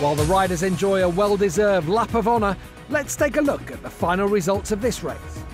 While the riders enjoy a well deserved lap of honour, let's take a look at the final results of this race.